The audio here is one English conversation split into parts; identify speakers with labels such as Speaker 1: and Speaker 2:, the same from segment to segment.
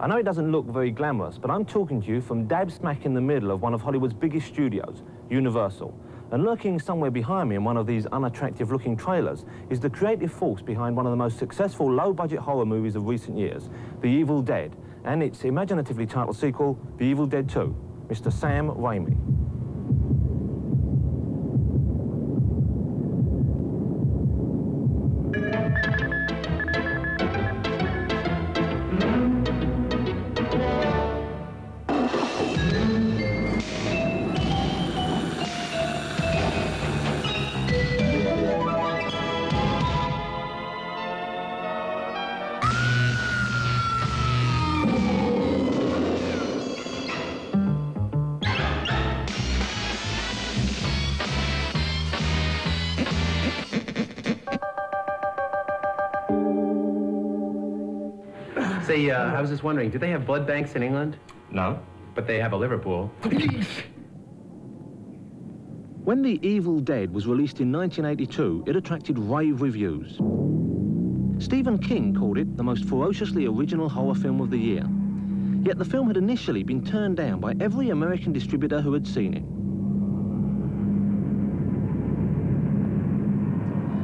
Speaker 1: I know it doesn't look very glamorous, but I'm talking to you from dab smack in the middle of one of Hollywood's biggest studios, Universal. And lurking somewhere behind me in one of these unattractive-looking trailers is the creative force behind one of the most successful low-budget horror movies of recent years, The Evil Dead, and its imaginatively titled sequel, The Evil Dead 2, Mr. Sam Raimi.
Speaker 2: Just wondering, do they have blood banks in England?
Speaker 1: No.
Speaker 2: But they have a Liverpool.
Speaker 1: When The Evil Dead was released in 1982, it attracted rave reviews. Stephen King called it the most ferociously original horror film of the year. Yet the film had initially been turned down by every American distributor who had seen it.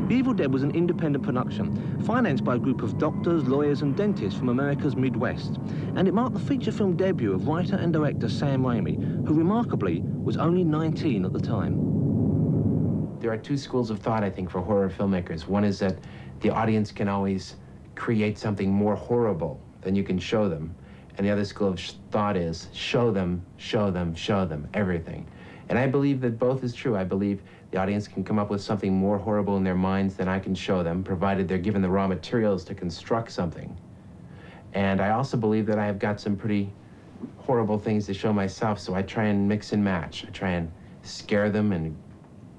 Speaker 1: The Evil Dead was an independent production, financed by a group of doctors, lawyers and dentists from America's Midwest. And it marked the feature film debut of writer and director Sam Raimi, who remarkably was only 19 at the time.
Speaker 2: There are two schools of thought, I think, for horror filmmakers. One is that the audience can always create something more horrible than you can show them. And the other school of thought is show them, show them, show them, everything. And I believe that both is true. I believe the audience can come up with something more horrible in their minds than I can show them, provided they're given the raw materials to construct something. And I also believe that I have got some pretty horrible things to show myself, so I try and mix and match. I try and scare them and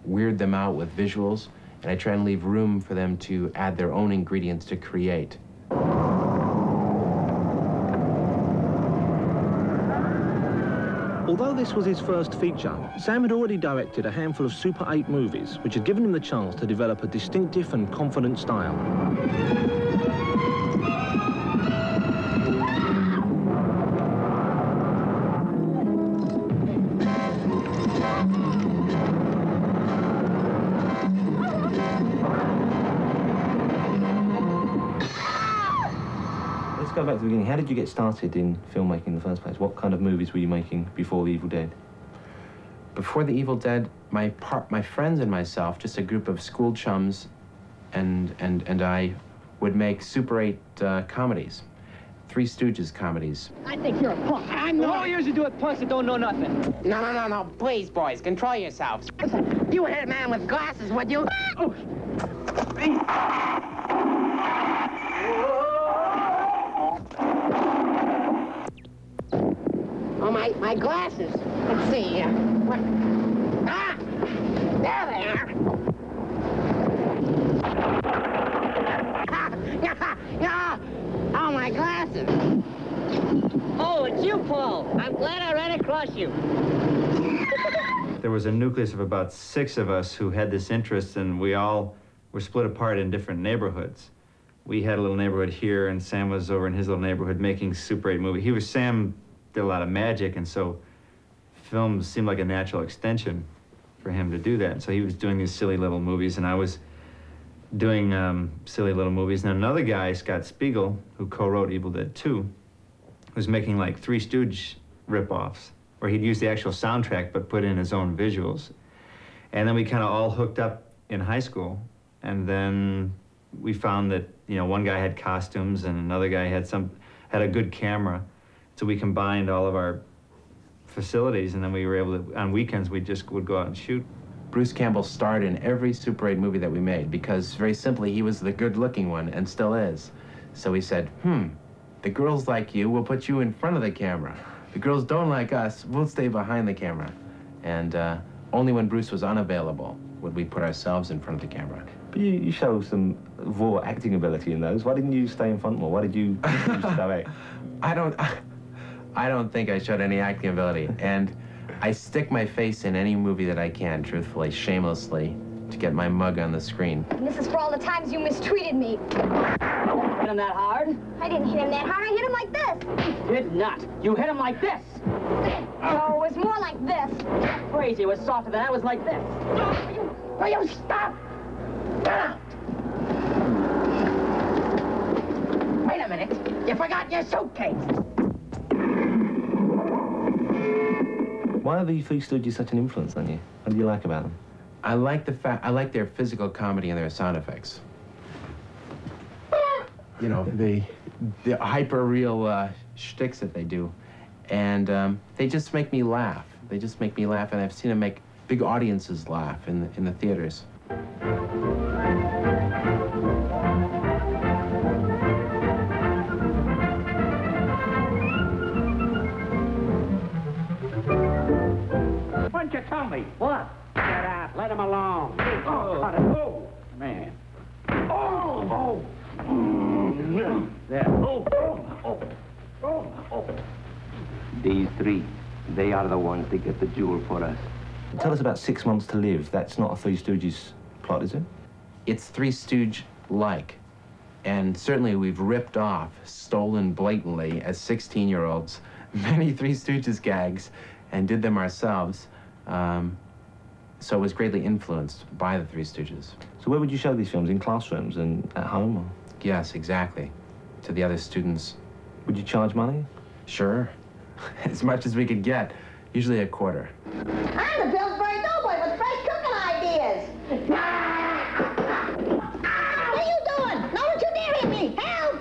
Speaker 2: weird them out with visuals, and I try and leave room for them to add their own ingredients to create.
Speaker 1: Although this was his first feature, Sam had already directed a handful of Super 8 movies, which had given him the chance to develop a distinctive and confident style. Back to the beginning. How did you get started in filmmaking in the first place? What kind of movies were you making before The Evil Dead?
Speaker 2: Before The Evil Dead, my par- my friends and myself, just a group of school chums, and and and I, would make Super 8 uh, comedies, Three Stooges comedies.
Speaker 3: I think you're a punk. I'm
Speaker 4: All
Speaker 3: not.
Speaker 4: years you do it punks that don't know nothing.
Speaker 3: No, no, no, no. Please, boys, control yourselves. Listen, you hit a man with glasses, would you? Oh. Oh, my, my glasses. Let's see. Uh, what? Ah! There they are. yeah, yeah. Oh, my glasses.
Speaker 4: Oh, it's you, Paul. I'm glad I ran across you.
Speaker 5: There was a nucleus of about six of us who had this interest, and we all were split apart in different neighborhoods. We had a little neighborhood here, and Sam was over in his little neighborhood making Super 8 movie. He was Sam did a lot of magic, and so film seemed like a natural extension for him to do that. And so he was doing these silly little movies, and I was doing um, silly little movies. And another guy, Scott Spiegel, who co-wrote Evil Dead 2, was making like Three Stooge rip-offs, where he'd use the actual soundtrack but put in his own visuals. And then we kind of all hooked up in high school, and then we found that you know one guy had costumes and another guy had some had a good camera, so we combined all of our facilities, and then we were able to on weekends we just would go out and shoot.
Speaker 2: Bruce Campbell starred in every Super 8 movie that we made because, very simply, he was the good-looking one and still is. So he said, hmm, the girls like you, we'll put you in front of the camera. The girls don't like us, we'll stay behind the camera. And uh, only when Bruce was unavailable would we put ourselves in front of the camera.
Speaker 1: But you, you show some raw acting ability in those. Why didn't you stay in front more? Why did you choose to direct?
Speaker 2: I don't, I don't think I showed any acting ability. And I stick my face in any movie that I can, truthfully, shamelessly. to get my mug on the screen.
Speaker 6: And this is for all the times you mistreated me.
Speaker 4: Hit him that hard?
Speaker 6: I didn't hit him that hard. I hit him like this.
Speaker 4: Did not. You hit him like this.
Speaker 6: No, it was more like this.
Speaker 4: Crazy. It was softer than that. It was like this.
Speaker 3: Will you stop? Ah! Wait a minute. You forgot your suitcase.
Speaker 1: Why are the Three Stooges such an influence on you? What do you like about them?
Speaker 2: I like the fact I like their physical comedy and their sound effects. You know the the hyper real uh, shticks that they do, and um, they just make me laugh. They just make me laugh, and I've seen them make big audiences laugh in the, in the theaters.
Speaker 7: Me?
Speaker 4: What?
Speaker 7: Get out. Let him alone. Oh, oh cut it. Oh, man. Oh, oh. There. Oh, oh, oh, oh, oh.
Speaker 8: These three, they are the ones that get the jewel for us.
Speaker 1: Tell us about Six Months to Live. That's not a Three Stooges plot, is it?
Speaker 2: It's Three Stooge like. And certainly we've ripped off, stolen blatantly as 16 year olds, many Three Stooges gags and did them ourselves. Um, so it was greatly influenced by the Three Stooges.
Speaker 1: So where would you show these films? In classrooms and at home? Or
Speaker 2: Yes, exactly. To the other students,
Speaker 1: would you charge money?
Speaker 2: sure, as much as we could get, usually a quarter.
Speaker 3: I'm the Pillsbury Doughboy with fresh cooking ideas. What are you doing? No, don't you dare hit me. Help!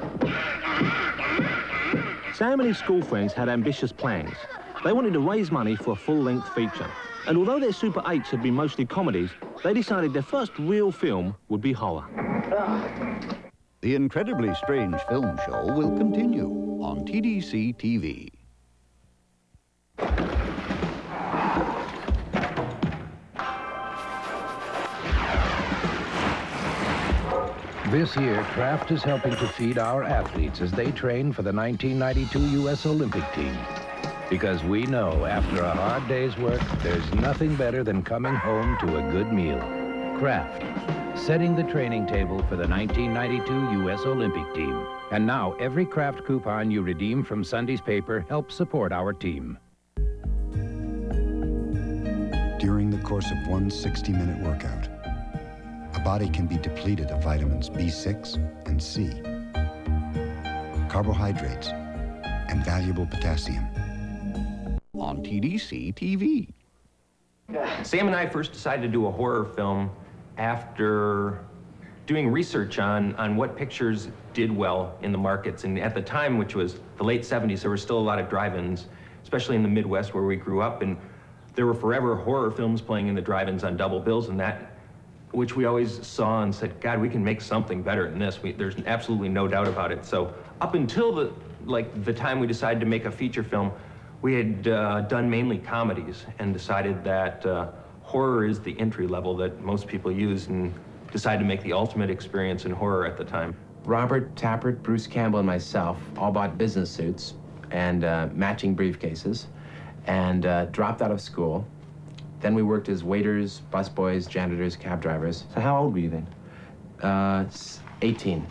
Speaker 1: Sam and his school friends had ambitious plans. They wanted to raise money for a full-length feature. And although their Super 8s had been mostly comedies, they decided their first real film would be horror.
Speaker 9: The incredibly strange film show will continue on TDC TV.
Speaker 10: This year, Kraft is helping to feed our athletes as they train for the 1992 U.S. Olympic team. Because we know after a hard day's work, there's nothing better than coming home to a good meal. Kraft, setting the training table for the 1992 U.S. Olympic team. And now, every Kraft coupon you redeem from Sunday's paper helps support our team.
Speaker 11: During the course of one 60-minute workout, a body can be depleted of vitamins B6 and C, carbohydrates, and valuable potassium.
Speaker 9: On TDC TV.
Speaker 12: Sam and I first decided to do a horror film after doing research on, on what pictures did well in the markets. And at the time, which was the late 70s, there were still a lot of drive-ins, especially in the Midwest where we grew up. And there were forever horror films playing in the drive-ins on double bills and that, which we always saw and said, God, we can make something better than this. We, there's absolutely no doubt about it. So up until the, like, the time we decided to make a feature film, we had uh, done mainly comedies and decided that uh, horror is the entry level that most people use and decided to make the ultimate experience in horror at the time.
Speaker 2: Robert Tapert, Bruce Campbell, and myself all bought business suits and uh, matching briefcases and uh, dropped out of school. Then we worked as waiters, busboys, janitors, cab drivers.
Speaker 1: So how old were you then?
Speaker 2: Uh, 18.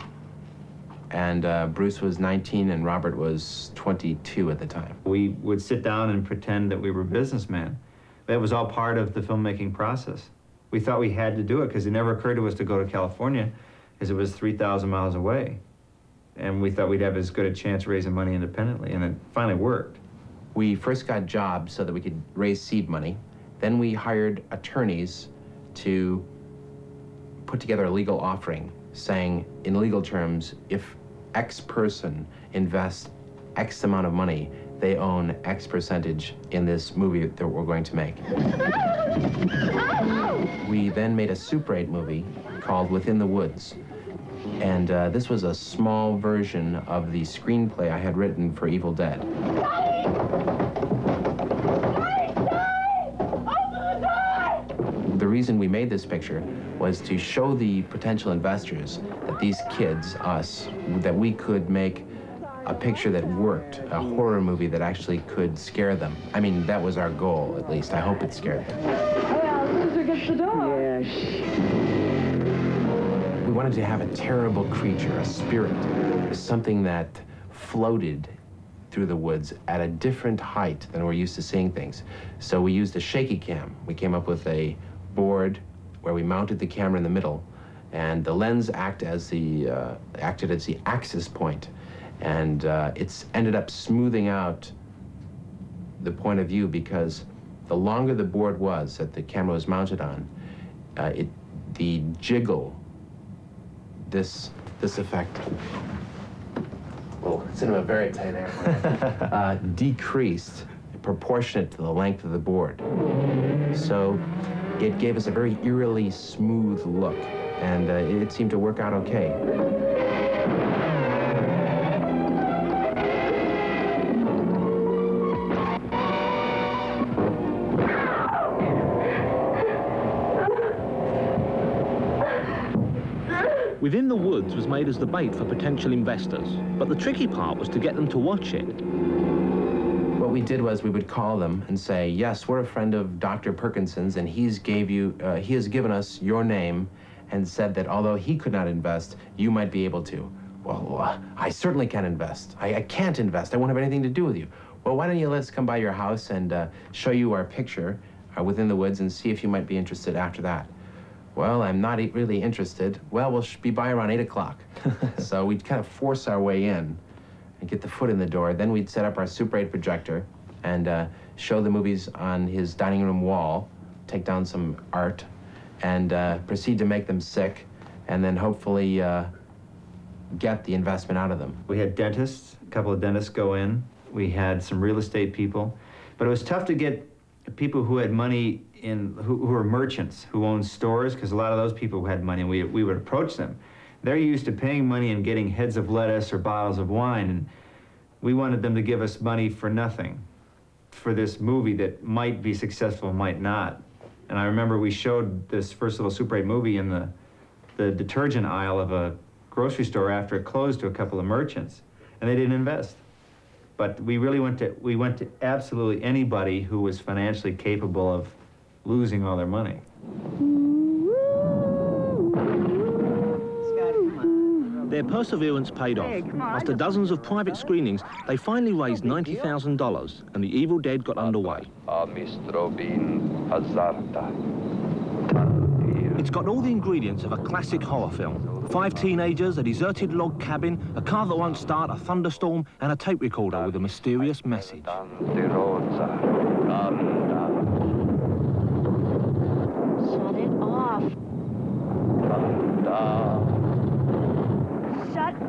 Speaker 2: And uh, Bruce was 19 and Robert was 22 at the time.
Speaker 5: We would sit down and pretend that we were businessmen. That was all part of the filmmaking process. We thought we had to do it because it never occurred to us to go to California because it was 3,000 miles away. And we thought we'd have as good a chance raising money independently, and it finally worked.
Speaker 2: We first got jobs so that we could raise seed money. Then we hired attorneys to put together a legal offering saying, in legal terms, if X person invests X amount of money, they own X percentage in this movie that we're going to make. We then made a Super 8 movie called Within the Woods. And uh, this was a small version of the screenplay I had written for Evil Dead. Reason we made this picture was to show the potential investors that these kids, us, that we could make a picture that worked, a horror movie that actually could scare them. I mean, that was our goal, at least. I hope it scared them.
Speaker 4: The door. Yes.
Speaker 2: wanted to have a terrible creature, a spirit, something that floated through the woods at a different height than we're used to seeing things. So we used a shaky cam. We came up with a board where we mounted the camera in the middle, and the lens act as the, uh, acted as the axis. And uh, it's ended up smoothing out the point of view because the longer the board was that the camera was mounted on, uh, it, the jiggle, this, this effect, well, cinema verite there, uh, decreased proportionate to the length of the board. So it gave us a very eerily smooth look, and uh, it seemed to work out okay.
Speaker 1: Within the Woods was made as the bait for potential investors, but the tricky part was to get them to watch it.
Speaker 2: We did was we would call them and say, yes, we're a friend of Dr. Perkinson's, and he's gave you, uh, he has given us your name and said that although he could not invest, you might be able to. Well, uh, I certainly can invest. I, I, can't invest. I won't have anything to do with you. Well, why don't you let us come by your house and uh, show you our picture uh, within the woods and see if you might be interested after that. Well, I'm not really interested. Well, we'll be by around 8 o'clock. so we'd kind of force our way in and get the foot in the door. Then we'd set up our Super 8 projector and uh, show the movies on his dining room wall, take down some art, and uh, proceed to make them sick, and then hopefully uh, get the investment out of them.
Speaker 5: We had dentists, a couple of dentists go in. We had some real estate people. But it was tough to get people who had money in who, who were merchants who owned stores because a lot of those people had money and we, we would approach them they're used to paying money and getting heads of lettuce or bottles of wine and we wanted them to give us money for nothing for this movie that might be successful might not and i remember we showed this first little super 8 movie in the the detergent aisle of a grocery store after it closed to a couple of merchants and they didn't invest but we really went to we went to absolutely anybody who was financially capable of losing all their money.
Speaker 1: Their perseverance paid off. After dozens of private screenings, they finally raised $90,000 and The Evil Dead got underway. It's got all the ingredients of a classic horror film. Five teenagers, a deserted log cabin, a car that won't start, a thunderstorm, and a tape recorder with a mysterious message.
Speaker 6: Shut it off.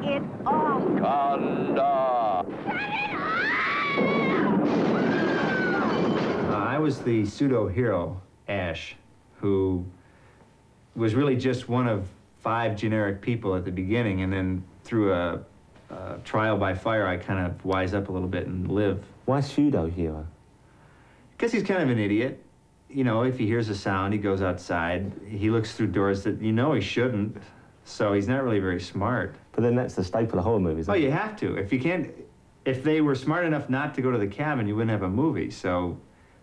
Speaker 6: Shut it off.
Speaker 5: Uh, I was the pseudo-hero, Ash, who was really just one of five generic people at the beginning, and then through a, a trial by fire, I kind of wise up a little bit and live.
Speaker 1: Why pseudo-hero?
Speaker 5: Because he's kind of an idiot. You know, if he hears a sound, he goes outside. He looks through doors that you know he shouldn't. So he's not really very smart.
Speaker 1: But then that's the staple of the horror movies.
Speaker 5: Oh, you have to. If you can't, if they were smart enough not to go to the cabin, you wouldn't have a movie. So,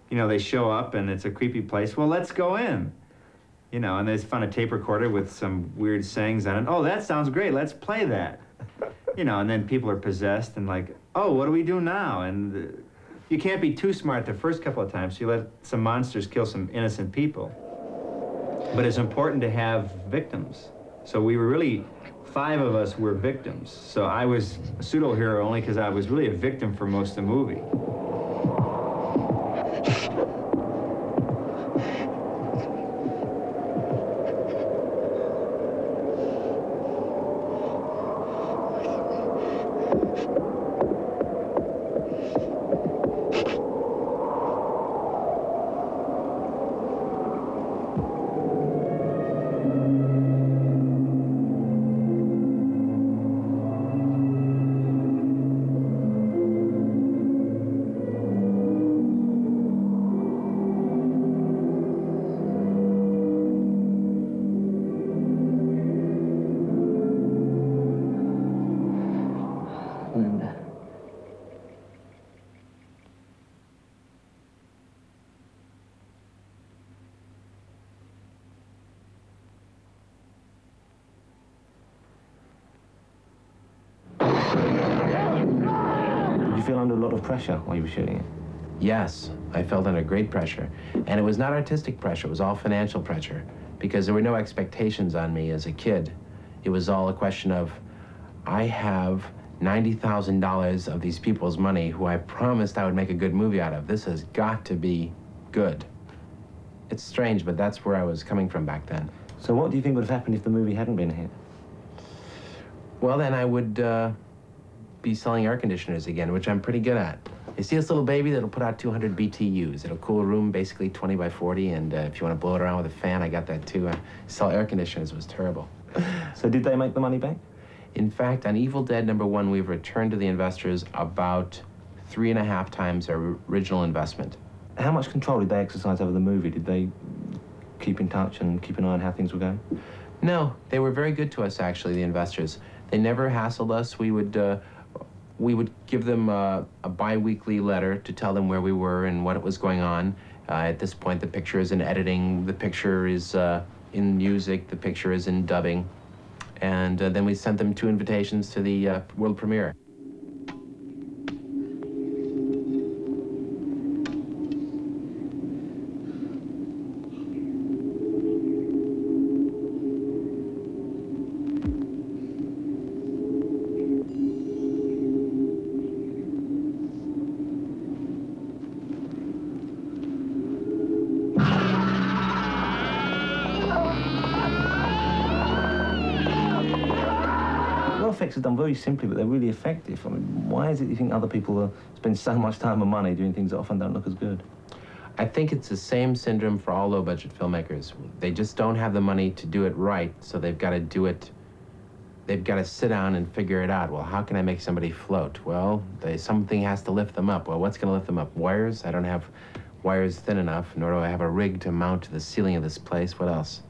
Speaker 5: you know, they show up and it's a creepy place. Well, let's go in. You know, and they found a tape recorder with some weird sayings on it. Oh, that sounds great. Let's play that. You know, and then people are possessed and like, oh, what do we do now? And uh, you can't be too smart the first couple of times. So you let some monsters kill some innocent people. But it's important to have victims. So we were really, five of us were victims. So I was a pseudo-hero only because I was really a victim for most of the movie.
Speaker 1: Pressure while you were shooting it?
Speaker 2: Yes, I felt under great pressure. And it was not artistic pressure, it was all financial pressure because there were no expectations on me as a kid. It was all a question of, I have $90,000 of these people's money who I promised I would make a good movie out of. This has got to be good. It's strange, but that's where I was coming from back then.
Speaker 1: So what do you think would have happened if the movie hadn't been a hit?
Speaker 2: Well, then I would uh, be selling air conditioners again, which I'm pretty good at. You see this little baby that'll put out 200 BTUs. It'll cool a room basically 20 by 40, and uh, if you want to blow it around with a fan, I got that too. Uh, sell air conditioners was terrible.
Speaker 1: So did they make the money back?
Speaker 2: In fact, on Evil Dead number one, we've returned to the investors about three and a half times our original investment.
Speaker 1: How much control did they exercise over the movie? Did they keep in touch and keep an eye on how things were going?
Speaker 2: No, they were very good to us, actually, the investors. They never hassled us. We would, uh, we would give them uh, a bi-weekly letter to tell them where we were and what it was going on. Uh, at this point, the picture is in editing, the picture is uh, in music, the picture is in dubbing. And uh, then we sent them two invitations to the uh, world premiere.
Speaker 1: Very simply, but they're really effective. I mean, why is it you think other people spend so much time and money doing things that often don't look as good?
Speaker 2: I think it's the same syndrome for all low-budget filmmakers. They just don't have the money to do it right, so they've got to do it. They've got to sit down and figure it out. Well, how can I make somebody float? Well, they, something has to lift them up. Well, what's going to lift them up? Wires? I don't have wires thin enough, nor do I have a rig to mount to the ceiling of this place. What else?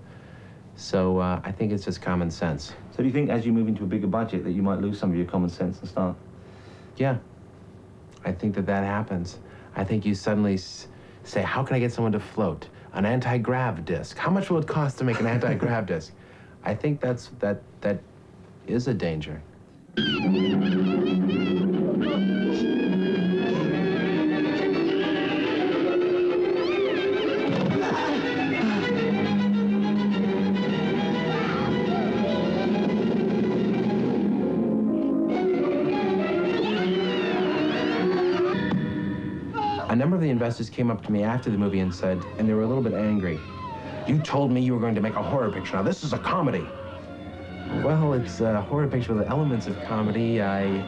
Speaker 2: So uh, I think it's just common sense.
Speaker 1: So do you think as you move into a bigger budget that you might lose some of your common sense and start?
Speaker 2: Yeah, I think that that happens. I think you suddenly say, how can I get someone to float? An anti-grav disc. How much will it cost to make an anti-grav disc? I think that's that that is a danger. Investors came up to me after the movie and said, and they were a little bit angry, you told me you were going to make a horror picture. Now, this is a comedy. Well, it's a horror picture with elements of comedy. I,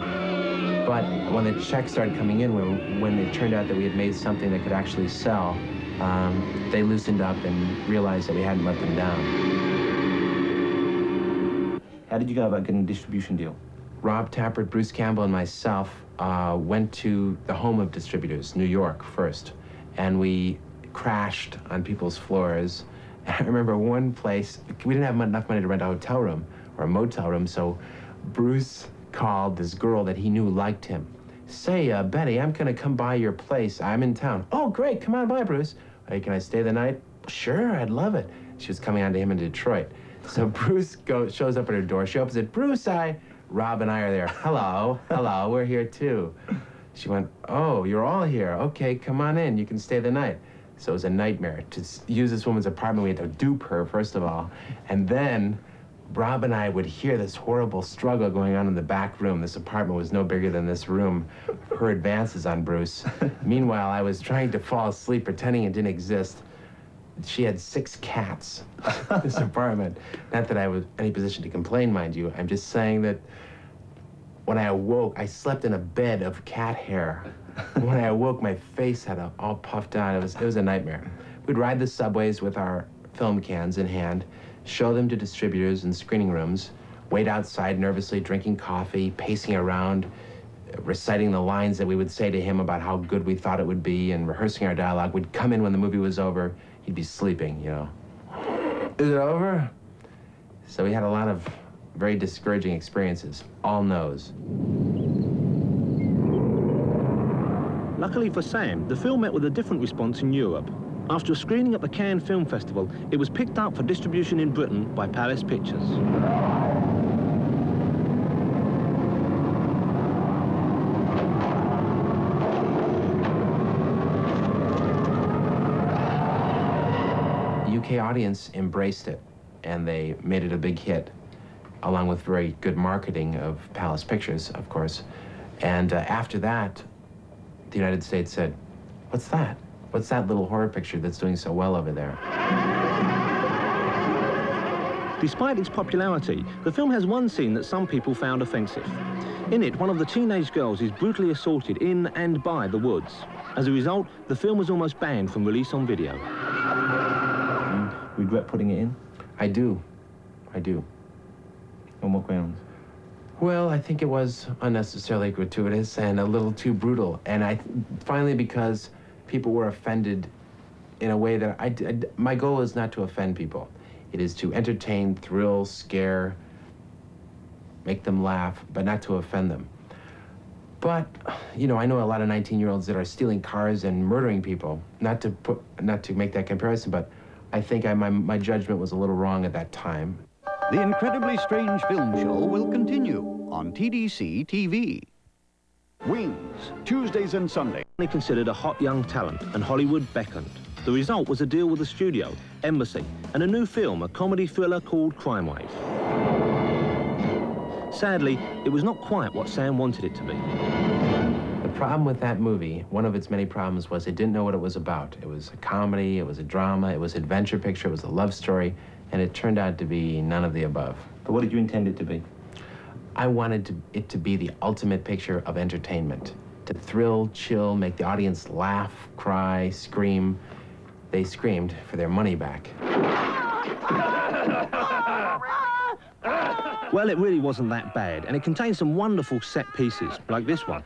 Speaker 2: but when the checks started coming in, when, when it turned out that we had made something that could actually sell, um, they loosened up and realized that we hadn't let them down.
Speaker 1: How did you go about getting a distribution deal?
Speaker 2: Rob Tapert, Bruce Campbell, and myself uh, went to the home of distributors, New York, first, and we crashed on people's floors. And I remember one place, we didn't have enough money to rent a hotel room or a motel room, so Bruce called this girl that he knew liked him. Say, uh, Betty, I'm gonna come by your place. I'm in town. Oh, great, come on by, Bruce. Hey, can I stay the night? Sure, I'd love it. She was coming on to him in Detroit. So Bruce goes, shows up at her door. She opens it. Bruce, I. Rob and I are there. Hello, hello, we're here too. She went, oh, you're all here. Okay, come on in. You can stay the night. So it was a nightmare to use this woman's apartment. We had to dupe her, first of all. And then Rob and I would hear this horrible struggle going on in the back room. This apartment was no bigger than this room. Her advances on Bruce. Meanwhile, I was trying to fall asleep, pretending it didn't exist. She had six cats in this apartment. Not that I was in any position to complain, mind you. I'm just saying that when I awoke, I slept in a bed of cat hair. when I awoke, my face had a, all puffed out. It was, it was a nightmare. We'd ride the subways with our film cans in hand, show them to distributors in screening rooms, wait outside nervously, drinking coffee, pacing around, reciting the lines that we would say to him about how good we thought it would be, and rehearsing our dialogue. We'd come in when the movie was over. He'd be sleeping, you know. Is it over? So we had a lot of very discouraging experiences. All no's.
Speaker 1: Luckily for Sam, the film met with a different response in Europe. After a screening at the Cannes Film Festival, it was picked up for distribution in Britain by Palace Pictures.
Speaker 2: UK audience embraced it, and they made it a big hit, along with very good marketing of Palace Pictures, of course. And uh, after that, the United States said, what's that? What's that little horror picture that's doing so well over there?
Speaker 1: Despite its popularity, the film has one scene that some people found offensive. In it, one of the teenage girls is brutally assaulted in and by the woods. As a result, the film was almost banned from release on video.
Speaker 2: Regret putting it in? I do. I do.
Speaker 1: On what grounds?
Speaker 2: Well, I think it was unnecessarily gratuitous and a little too brutal. And I finally, because people were offended in a way that I, I my goal is not to offend people. It is to entertain, thrill, scare, make them laugh, but not to offend them. But, you know, I know a lot of 19-year-olds that are stealing cars and murdering people. Not to put, not to make that comparison, but I think I, my, my judgment was a little wrong at that time.
Speaker 9: The Incredibly Strange Film Show will continue on TDC TV. Wings, Tuesdays and Sundays.
Speaker 1: Considered a hot young talent, and Hollywood beckoned. The result was a deal with the studio, Embassy, and a new film, a comedy thriller called Crime Wave. Sadly, it was not quite what Sam wanted it to be.
Speaker 2: The problem with that movie, one of its many problems, was it didn't know what it was about. It was a comedy, it was a drama, it was an adventure picture, it was a love story, and it turned out to be none of the above.
Speaker 1: But what did you intend it to be?
Speaker 2: I wanted to, it to be the ultimate picture of entertainment. To thrill, chill, make the audience laugh, cry, scream. They screamed for their money back.
Speaker 1: Well, it really wasn't that bad, and it contains some wonderful set pieces, like this one.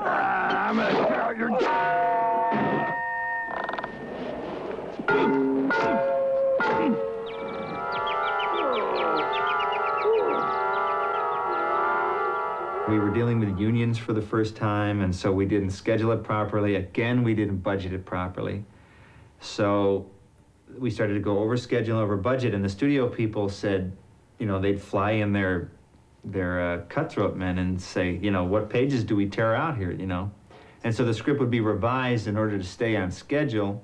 Speaker 7: I'm gonna tear out your...
Speaker 5: We were dealing with unions for the first time, and so we didn't schedule it properly. Again, we didn't budget it properly. So we started to go over schedule, over budget, and the studio people said, you know, they'd fly in their their uh, cutthroat men and say, you know, what pages do we tear out here, you know? And so the script would be revised in order to stay on schedule.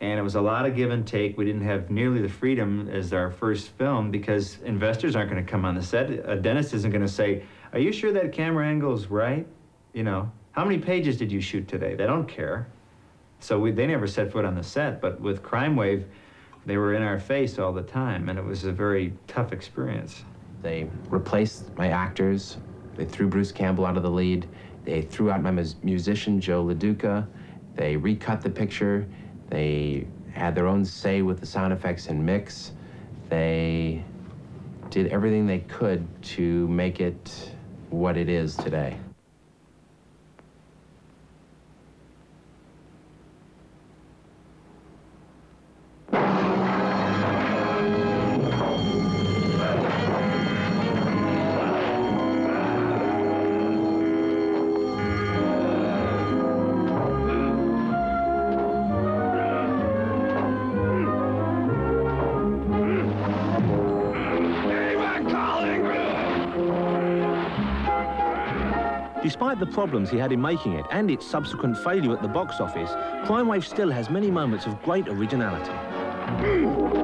Speaker 5: And it was a lot of give and take. We didn't have nearly the freedom as our first film because investors aren't going to come on the set. A dentist isn't going to say, are you sure that camera angle is right? You know, how many pages did you shoot today? They don't care. So we, they never set foot on the set. But with Crime Wave, they were in our face all the time, and it was a very tough experience.
Speaker 2: They replaced my actors. They threw Bruce Campbell out of the lead. They threw out my mus- musician, Joe LoDuca. They recut the picture. They had their own say with the sound effects and mix. They did everything they could to make it what it is today.
Speaker 1: Despite the problems he had in making it and its subsequent failure at the box office, Crime Wave still has many moments of great originality.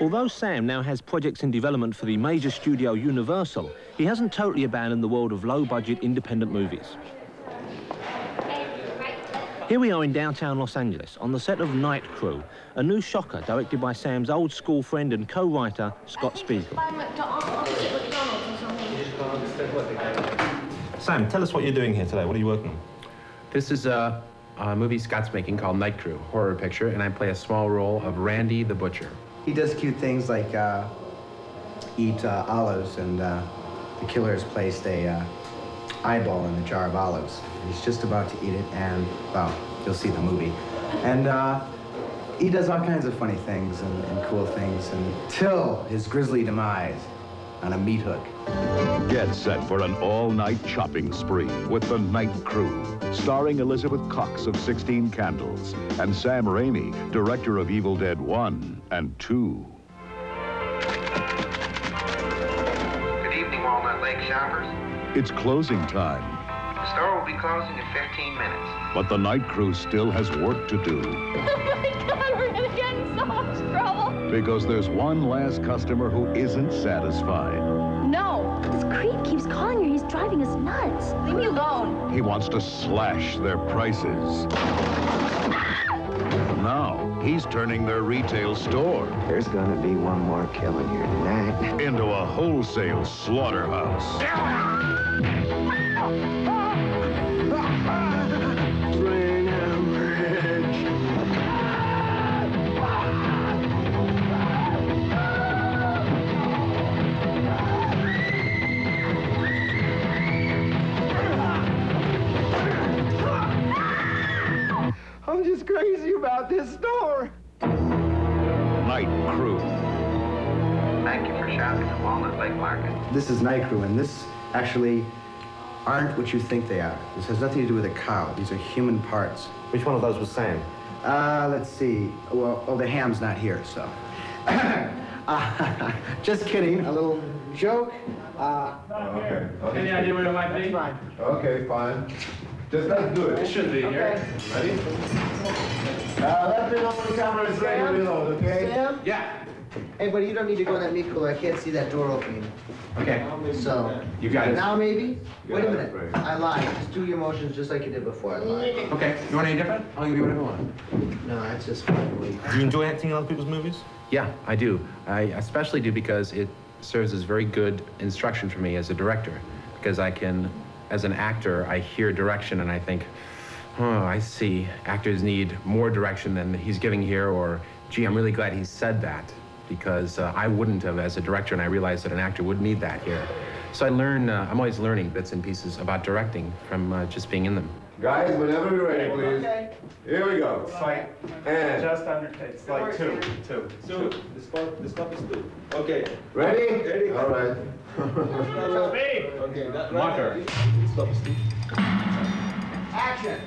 Speaker 1: Although Sam now has projects in development for the major studio Universal, he hasn't totally abandoned the world of low-budget independent movies. Here we are in downtown Los Angeles on the set of Night Crew, a new shocker directed by Sam's old school friend and co-writer, Scott Spiegel. Sam, tell us what you're doing here today. What are you working on?
Speaker 2: This is a, a movie Scott's making called Night Crew, horror picture, and I play a small role of Randy the Butcher.
Speaker 13: He does cute things like uh, eat uh, olives and uh, the killer has placed a uh, eyeball in a jar of olives. He's just about to eat it, and, well, you'll see the movie. And uh, he does all kinds of funny things and, and cool things until his grisly demise on a meat hook.
Speaker 14: Get set for an all-night chopping spree with The Night Crew, starring Elizabeth Cox of 16 Candles and Sam Raimi, director of Evil Dead 1 and 2.
Speaker 15: Good evening, Walnut Lake shoppers.
Speaker 14: It's closing time,
Speaker 15: The store will be closing in 15 minutes.
Speaker 14: but The Night Crew still has work to do
Speaker 6: Oh my God, we're gonna get in so much trouble.
Speaker 14: Because there's one last customer who isn't satisfied.
Speaker 6: No, this creep keeps calling her. He's driving us nuts. Leave me alone.
Speaker 14: He wants to slash their prices. Now, he's turning their retail store
Speaker 8: There's gonna be one more killing here tonight.
Speaker 14: into a wholesale slaughterhouse.
Speaker 15: This store.
Speaker 14: Night Crew.
Speaker 15: Thank you for shopping at Walnut Lake Market.
Speaker 13: This is Night Crew, and this actually aren't what you think they are. This has nothing to do with a cow. These are human parts.
Speaker 1: Which one of those was Sam?
Speaker 13: Uh, let's see. Well, oh, the ham's not here, so. uh, just kidding. A little joke. Uh,
Speaker 7: Any idea where it might be?
Speaker 13: fine.
Speaker 16: Okay, fine. Just let's do it.
Speaker 7: It should be here.
Speaker 16: Ready? Uh, let me know when the camera is ready to reload, okay?
Speaker 13: Sam?
Speaker 7: Yeah.
Speaker 13: Hey, buddy, you don't need to go in that meat cooler. I can't see that door opening.
Speaker 2: Okay.
Speaker 13: So.
Speaker 2: You got it.
Speaker 13: Now, maybe? Wait a minute.
Speaker 16: right.
Speaker 13: I lied. Just do your motions just like you did before. I lied.
Speaker 2: Okay. You want any different? I'll give you whatever you want.
Speaker 13: No, that's just fine.
Speaker 1: Do you enjoy acting in other people's movies?
Speaker 2: Yeah, I do. I especially do because it serves as very good instruction for me as a director. Because I can, as an actor, I hear direction and I think, oh, I see. Actors need more direction than he's giving here, or gee, I'm really glad he said that. Because uh, I wouldn't have as a director, and I realized that an actor would need that here. So I learn, uh, I'm always learning bits and pieces about directing from uh, just being in them.
Speaker 16: Guys, whenever you're ready, please. Okay. Here we go.
Speaker 7: Like,
Speaker 16: And,
Speaker 7: just under, it's like two, two.
Speaker 17: So, the stuff, the stuff is two. Okay.
Speaker 16: ready?
Speaker 17: Ready.
Speaker 16: All right.
Speaker 7: Me.
Speaker 17: Okay, that
Speaker 7: Marker.
Speaker 17: right. The stuff is two.
Speaker 13: Action!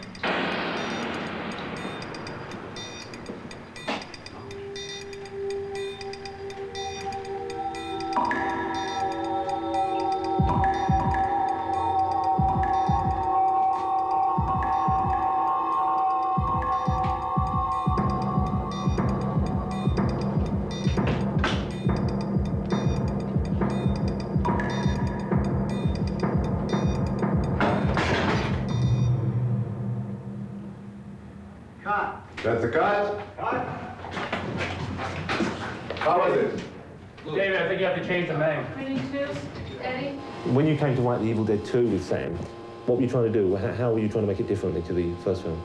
Speaker 1: Evil Dead 2 with Sam, what were you trying to do? How, were you trying to make it differently to the first film?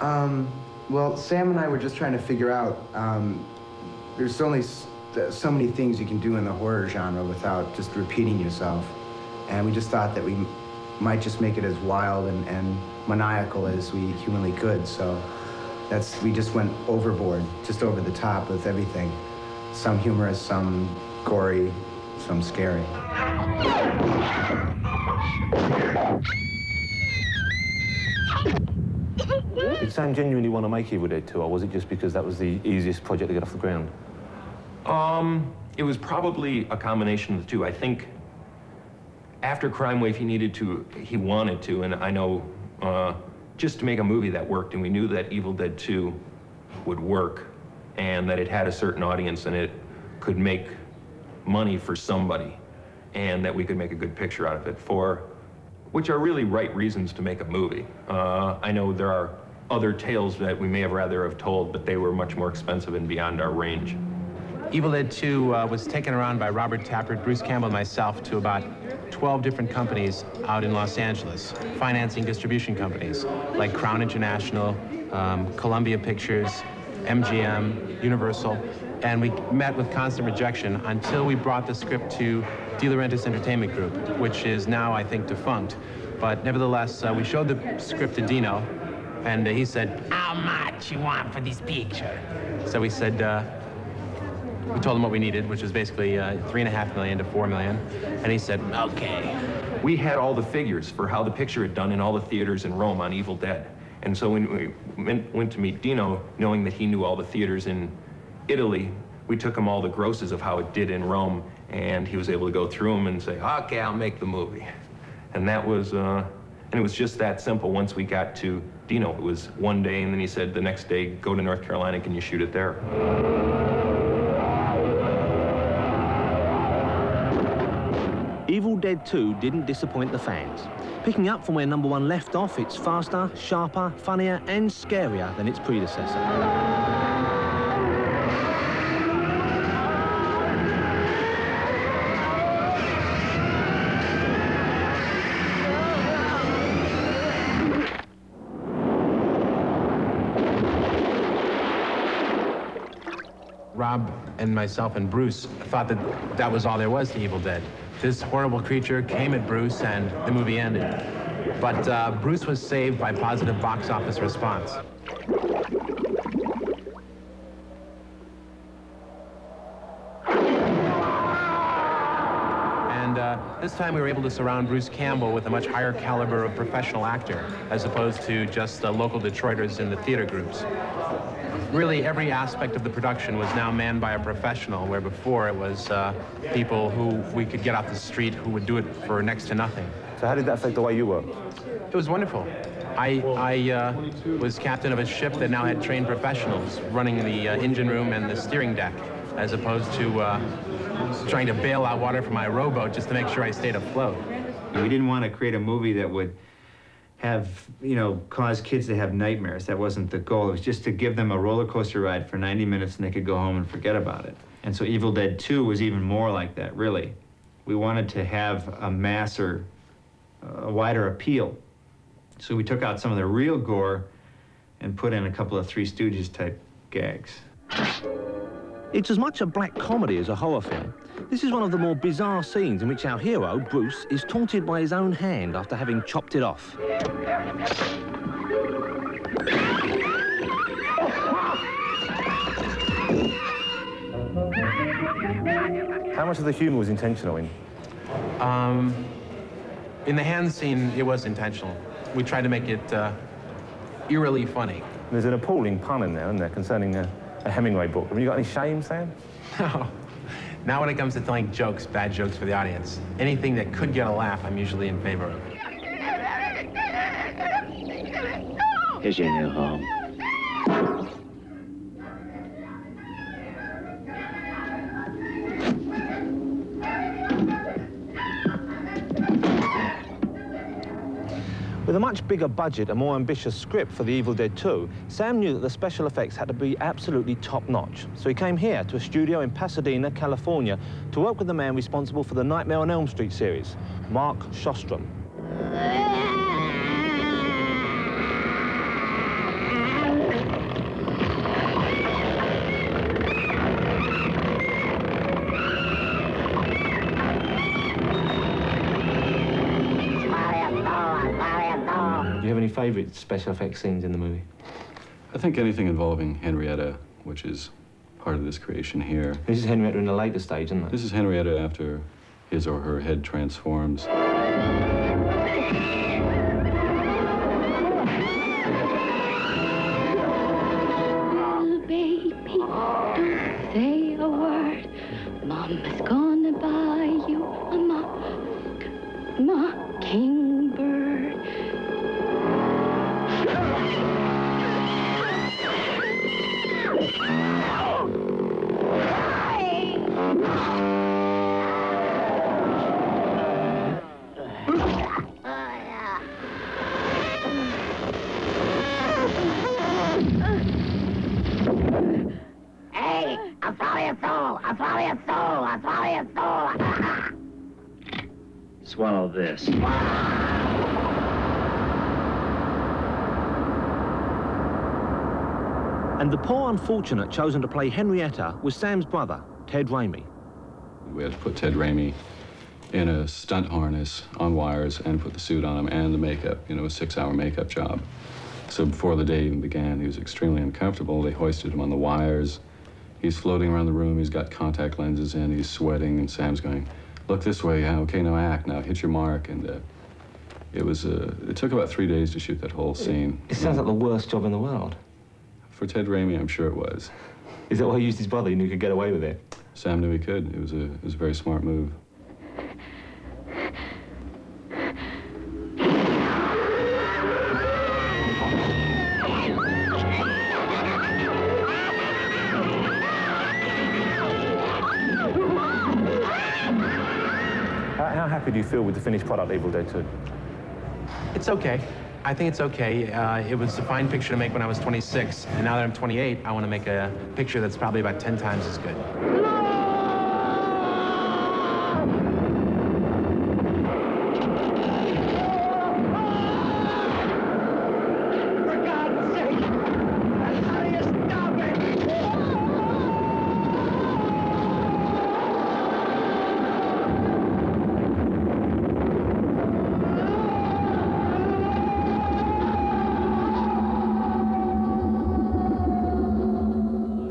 Speaker 13: Um, well, Sam and I were just trying to figure out, um, there's only so many things you can do in the horror genre without just repeating yourself. And we just thought that we might just make it as wild and, and maniacal as we humanly could. So that's, we just went overboard, just over the top with everything. Some humorous, some gory, some scary.
Speaker 1: Did Sam genuinely want to make Evil Dead 2, or was it just because that was the easiest project to get off the ground?
Speaker 12: Um, it was probably a combination of the two. I think after Crime Wave, he needed to, he wanted to, and I know uh, just to make a movie that worked, and we knew that Evil Dead 2 would work, and that it had a certain audience, and it could make money for somebody, and that we could make a good picture out of it for, which are really right reasons to make a movie. Uh, I know there are other tales that we may have rather have told, but they were much more expensive and beyond our range.
Speaker 2: Evil Dead 2 uh, was taken around by Robert Tapert, Bruce Campbell, and myself to about 12 different companies out in Los Angeles, financing distribution companies like Crown International, um, Columbia Pictures, MGM, Universal, and we met with constant rejection until we brought the script to De Entertainment Group, which is now, I think, defunct. But nevertheless, uh, we showed the script to Dino, and uh, he said,
Speaker 3: How much you want for this picture?
Speaker 2: so we said, uh, we told him what we needed, which was basically uh, three and a half million to four million. And he said,
Speaker 12: Okay. We had all the figures for how the picture had done in all the theaters in Rome on Evil Dead. And so when we went to meet Dino, knowing that he knew all the theaters in Italy, we took him all the grosses of how it did in Rome, and he was able to go through them and say, okay, I'll make the movie. And that was, uh, and it was just that simple once we got to Dino. It was one day, and then he said the next day, go to North Carolina, can you shoot it there?
Speaker 1: Evil Dead 2 didn't disappoint the fans. Picking up from where number one left off, it's faster, sharper, funnier and scarier than its predecessor.
Speaker 2: Rob and myself and Bruce thought that that was all there was to Evil Dead. This horrible creature came at Bruce and the movie ended. But uh, Bruce was saved by positive box office response. And uh, this time we were able to surround Bruce Campbell with a much higher caliber of professional actor, as opposed to just local Detroiters in the theater groups. Really, every aspect of the production was now manned by a professional, where before it was uh, people who we could get off the street who would do it for next to nothing.
Speaker 1: So how did that affect the way you work?
Speaker 2: It was wonderful. I, I uh, was captain of a ship that now had trained professionals running the uh, engine room and the steering deck, as opposed to uh, trying to bail out water from my rowboat just to make sure I stayed afloat.
Speaker 5: We didn't want to create a movie that would have, you know, cause kids to have nightmares. That wasn't the goal. It was just to give them a roller coaster ride for 90 minutes and they could go home and forget about it. And so Evil Dead 2 was even more like that, really. We wanted to have a masser, a wider appeal. So we took out some of the real gore and put in a couple of Three Stooges type gags.
Speaker 1: It's as much a black comedy as a horror film. This is one of the more bizarre scenes in which our hero, Bruce, is taunted by his own hand after having chopped it off. How much of the humour was intentional in?
Speaker 2: Um, in the hand scene, it was intentional. We tried to make it uh, eerily funny.
Speaker 1: There's an appalling pun in there, isn't there, concerning a, a Hemingway book. Have you got any shame, Sam?
Speaker 2: No. Now when it comes to telling jokes, bad jokes for the audience, anything that could get a laugh, I'm usually in favor of.
Speaker 8: Here's your new home.
Speaker 1: Much bigger budget and more ambitious script for The Evil Dead 2, Sam knew that the special effects had to be absolutely top-notch. So he came here to a studio in Pasadena, California, to work with the man responsible for the Nightmare on Elm Street series, Mark Shostrom. Favourite special effects scenes in the movie?
Speaker 18: I think anything involving Henrietta, which is part of this creation here.
Speaker 1: This is Henrietta in the later stage, isn't it?
Speaker 18: This is Henrietta after his or her head transforms.
Speaker 3: Swallow
Speaker 8: this.
Speaker 1: And the poor unfortunate chosen to play Henrietta was Sam's brother, Ted Raimi.
Speaker 18: We had to put Ted Raimi in a stunt harness on wires and put the suit on him and the makeup, you know, a six hour makeup job. So before the day even began, he was extremely uncomfortable. They hoisted him on the wires. He's floating around the room. He's got contact lenses in. He's sweating. And Sam's going, look this way. Yeah, okay, now act. Now hit your mark. And uh, it was, uh, it took about three days to shoot that whole scene.
Speaker 1: It sounds like the worst job in the world.
Speaker 18: For Ted Raimi, I'm sure it was.
Speaker 1: Is that why he used his brother? He knew he could get away with it?
Speaker 18: Sam knew he could. It was a, it was a very smart move.
Speaker 1: Do you feel with the finished product, Evil Dead 2?
Speaker 2: It's okay. I think it's okay. Uh, it was a fine picture to make when I was 26, and now that I'm 28, I want to make a picture that's probably about 10 times as good.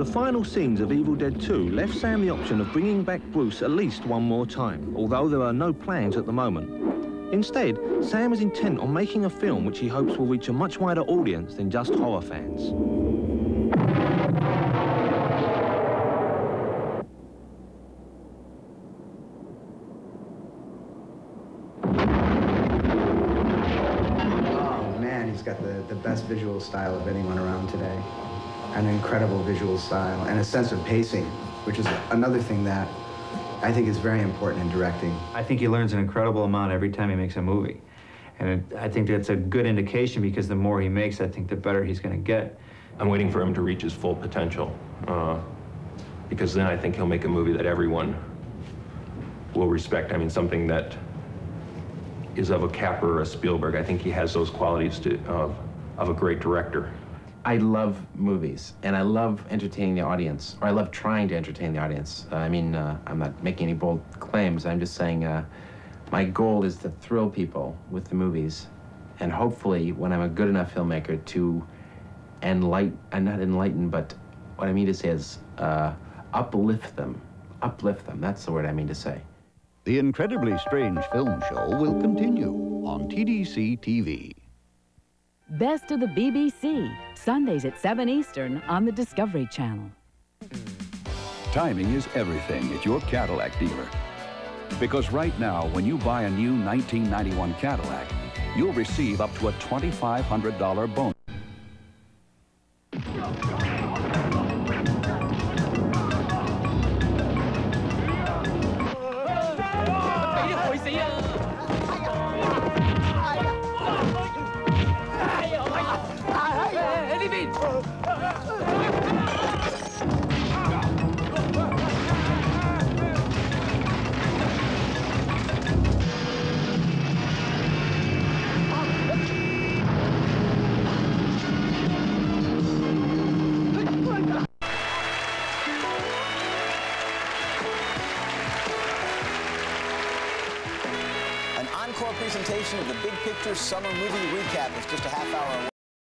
Speaker 1: The final scenes of Evil Dead 2 left Sam the option of bringing back Bruce at least one more time, although there are no plans at the moment. Instead, Sam is intent on making a film which he hopes will reach a much wider audience than just horror fans.
Speaker 13: Oh man, he's got the, the best visual style of anyone around today. An incredible visual style and a sense of pacing, which is another thing that I think is very important in directing.
Speaker 5: I think he learns an incredible amount every time he makes a movie. And it, I think that's a good indication because the more he makes, I think the better he's going to get.
Speaker 12: I'm waiting for him to reach his full potential, uh, because then I think he'll make a movie that everyone will respect. I mean, something that is of a Capra or a Spielberg. I think he has those qualities to, of, of a great director.
Speaker 2: I love movies, and I love entertaining the audience, or I love trying to entertain the audience. Uh, I mean, uh, I'm not making any bold claims. I'm just saying uh, my goal is to thrill people with the movies, and hopefully, when I'm a good enough filmmaker, to enlighten, uh, not enlighten, but what I mean to say is uh, uplift them. Uplift them. That's the word I mean to say.
Speaker 9: The Incredibly Strange Film Show will continue on TDC TV.
Speaker 19: Best of the BBC, Sundays at 7 Eastern on the Discovery Channel.
Speaker 14: Timing is everything at your Cadillac dealer. Because right now, when you buy a new 1991 Cadillac, you'll receive up to a $2,500 bonus.